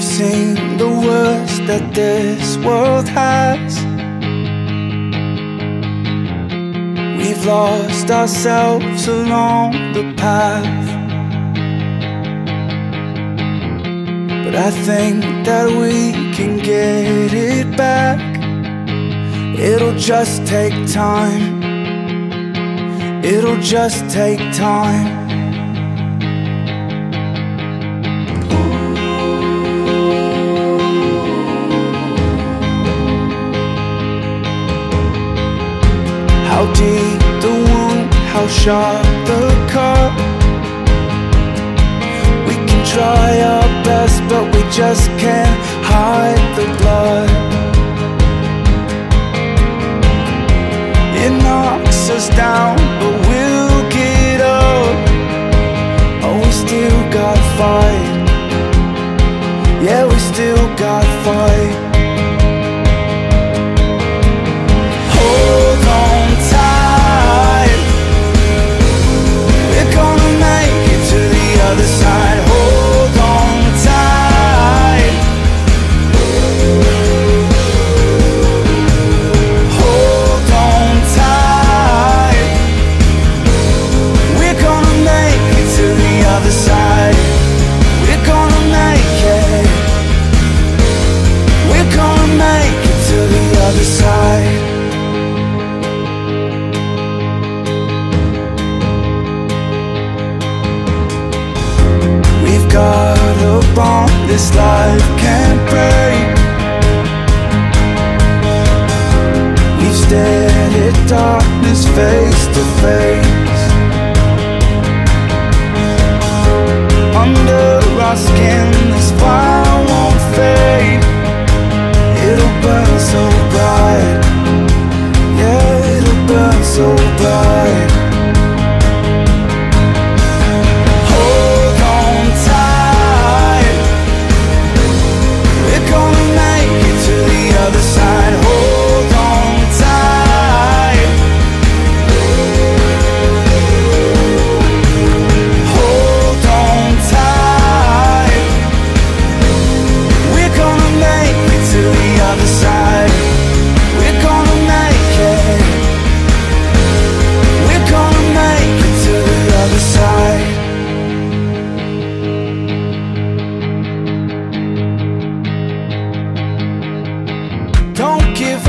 We've seen the worst that this world has. We've lost ourselves along the path. But I think that we can get it back. It'll just take time. It'll just take time. How deep the wound, how sharp the cut. We can try our best but we just can't hide the blood. It knocks us down but we'll get up. Oh we still got fight. Yeah we still got fight this life can't break. We've stared at darkness face to face.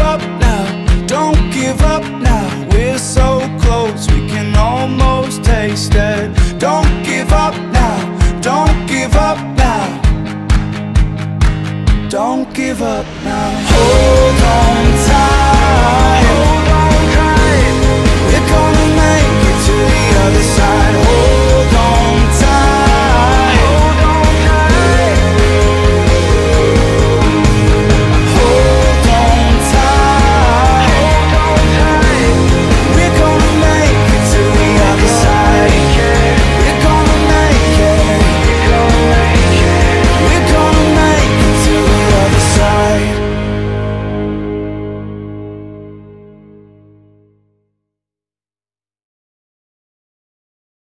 Up now, don't give up now. We're so close, we can almost taste it. Don't give up now, don't give up now. Don't give up now. Hold